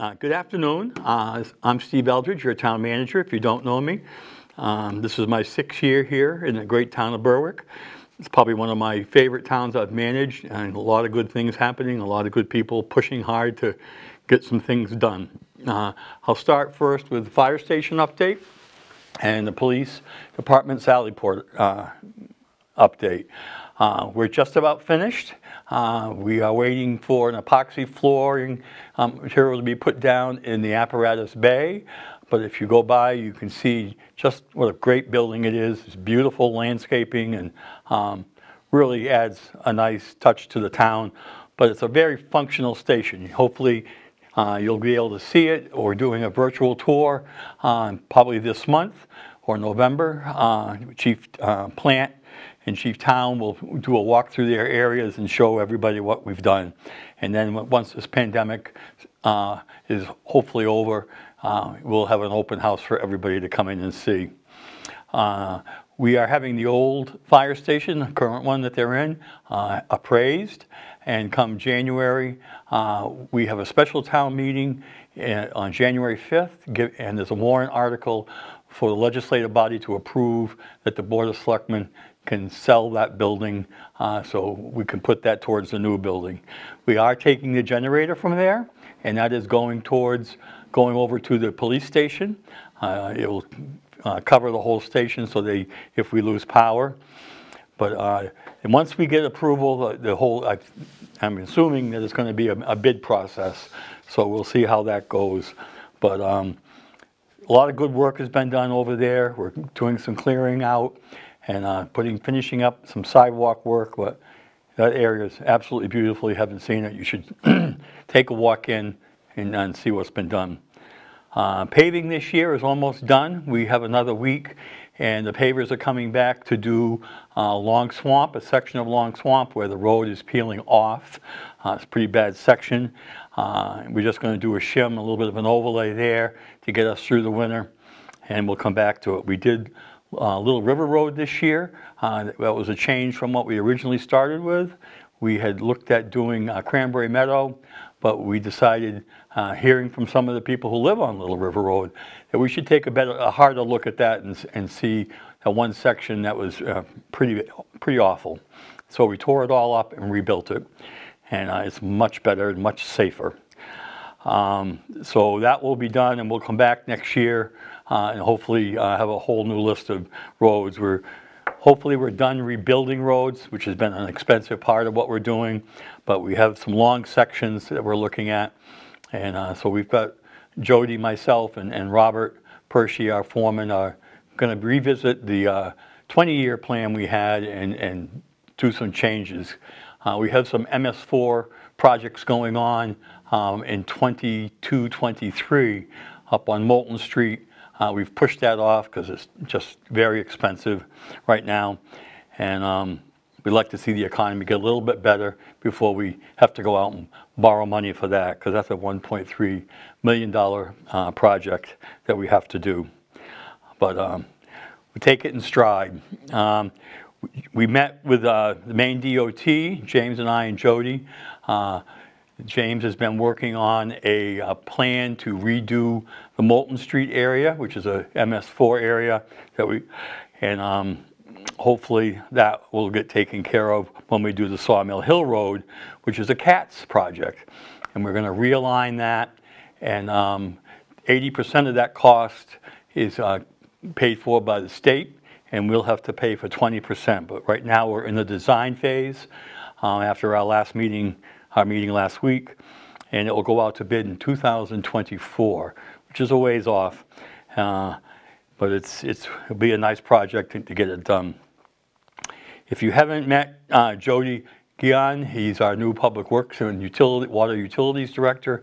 Uh, Good afternoon. Uh, I'm Steve Eldridge, your town manager, if you don't know me. Um, This is my sixth year here in the great town of Berwick. It's probably one of my favorite towns I've managed, and a lot of good things happening, a lot of good people pushing hard to get some things done. Uh, I'll start first with the fire station update and the police department Sally Port uh, update. Uh, We're just about finished. Uh, We are waiting for an epoxy flooring um, material to be put down in the apparatus bay. But if you go by, you can see just what a great building it is. It's beautiful landscaping and um, really adds a nice touch to the town. But it's a very functional station. Hopefully, uh, you'll be able to see it. We're doing a virtual tour uh, probably this month or November. Uh, Chief uh, Plant and Chief Town will do a walk through their areas and show everybody what we've done. And then once this pandemic uh, is hopefully over, uh, we'll have an open house for everybody to come in and see. Uh, We are having the old fire station, the current one that they're in, uh, appraised. And come January, uh, we have a special town meeting uh, on January 5th. And there's a warrant article for the legislative body to approve that the Board of Selectmen can sell that building, uh, so we can put that towards the new building. We are taking the generator from there, and that is going towards, going over to the police station. Uh, It will uh, cover the whole station, so they, if we lose power. But, uh, and once we get approval, the- the whole, I- I'm assuming that it's gonna be a a bid process, so we'll see how that goes. But, um, a lot of good work has been done over there. We're doing some clearing out and uh, putting, finishing up some sidewalk work, but that area is absolutely beautiful. You haven't seen it, you should take a walk in and and see what's been done. Uh, Paving this year is almost done. We have another week, and the pavers are coming back to do uh, Long Swamp, a section of Long Swamp where the road is peeling off. Uh, It's a pretty bad section. Uh, We're just going to do a shim, a little bit of an overlay there to get us through the winter, and we'll come back to it. We did uh, Little River Road this year. Uh, That was a change from what we originally started with. We had looked at doing uh, Cranberry Meadow, but we decided, uh, hearing from some of the people who live on Little River Road, that we should take a better, a harder look at that and, and see that one section that was uh, pretty, pretty awful. So we tore it all up and rebuilt it, and uh, it's much better and much safer. Um, So that will be done, and we'll come back next year uh, and hopefully uh, have a whole new list of roads. We're, hopefully, we're done rebuilding roads, which has been an expensive part of what we're doing, but we have some long sections that we're looking at. And uh, so we've got Jody, myself, and and Robert Pershey, our foreman, are going to revisit the 20-year plan we had and and do some changes. Uh, We have some MS4 projects going on um, in 22, 23 up on Moulton Street. Uh, We've pushed that off because it's just very expensive right now. And um, we'd like to see the economy get a little bit better before we have to go out and borrow money for that, because that's a $1.3 million uh, project that we have to do but um, we take it in stride. Um, we- met with uh, the Maine DOT, James and I and Jody. Uh, James has been working on a uh, plan to redo the Moulton Street area, which is a MS4 area that we, and um, hopefully that will get taken care of when we do the Sawmill Hill Road, which is a KACTS project. And we're going to realign that, and um, 80% of that cost is uh, paid for by the state, and we'll have to pay for 20%. But right now, we're in the design phase um, after our last meeting, our meeting last week, and it will go out to bid in 2024, which is a ways off. Uh, But it's, it's, it'll be a nice project to to get it done. If you haven't met uh, Jody Gian, he's our new Public Works and Utility, Water Utilities Director.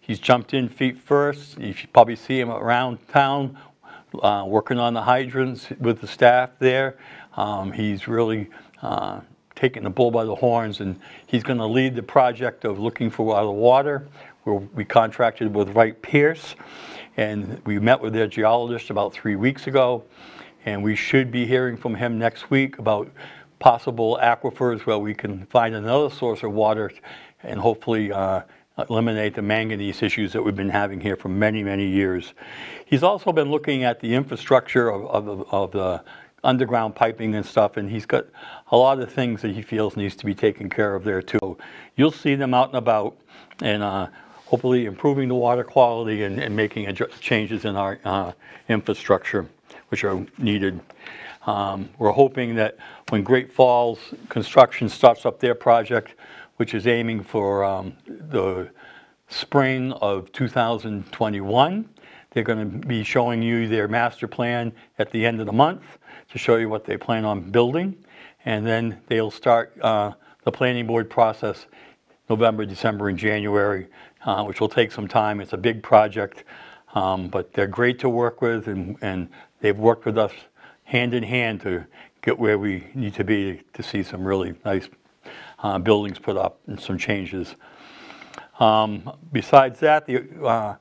He's jumped in feet first. You probably see him around town, uh, working on the hydrants with the staff there. Um, He's really uh, taking the bull by the horns, and he's going to lead the project of looking for our water. where We contracted with Wright Pierce, and we met with their geologist about three weeks ago. And we should be hearing from him next week about possible aquifers where we can find another source of water and hopefully uh, eliminate the manganese issues that we've been having here for many, many years. He's also been looking at the infrastructure of, of, of the underground piping and stuff, and he's got a lot of things that he feels needs to be taken care of there too. You'll see them out and about, and uh, hopefully improving the water quality and, and making changes in our uh, infrastructure, which are needed. Um, We're hoping that when Great Falls Construction starts up their project, which is aiming for um, the spring of 2021, they're going to be showing you their master plan at the end of the month to show you what they plan on building. And then they'll start uh, the planning board process November, December, and January, uh, which will take some time. It's a big project, um, but they're great to work with, and, and they've worked with us hand in hand to get where we need to be to see some really nice uh, buildings put up and some changes. Um, Besides that, the, uh,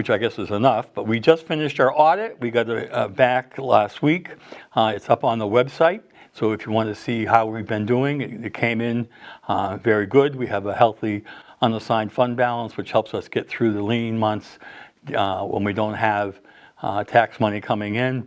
which I guess is enough, but we just finished our audit. We got it uh, back last week. Uh, It's up on the website, so if you want to see how we've been doing, it it came in uh, very good. We have a healthy unassigned fund balance, which helps us get through the lean months uh, when we don't have uh, tax money coming in.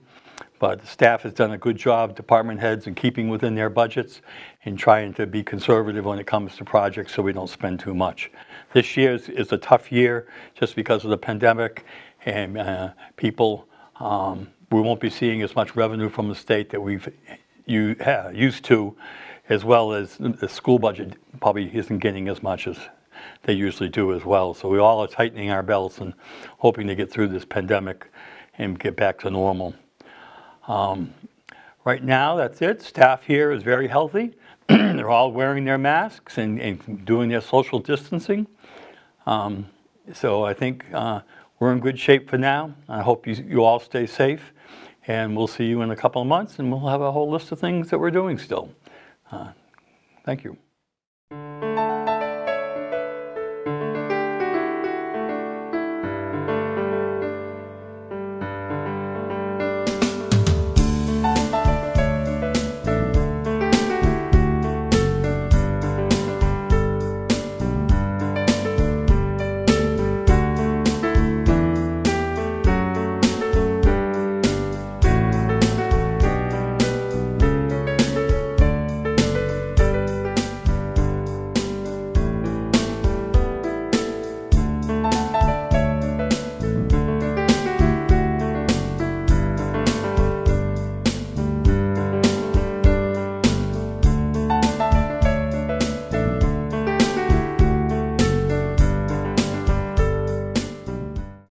But the staff has done a good job, department heads, in keeping within their budgets and trying to be conservative when it comes to projects so we don't spend too much. This year is, is a tough year just because of the pandemic and uh, people, um, we won't be seeing as much revenue from the state that we've you, used to, as well as the school budget probably isn't getting as much as they usually do as well. So we all are tightening our belts and hoping to get through this pandemic and get back to normal. Right now, that's it. Staff here is very healthy. They're all wearing their masks and, and doing their social distancing. Um, So I think uh, we're in good shape for now. I hope you, you all stay safe, and we'll see you in a couple of months, and we'll have a whole list of things that we're doing still. Uh, Thank you.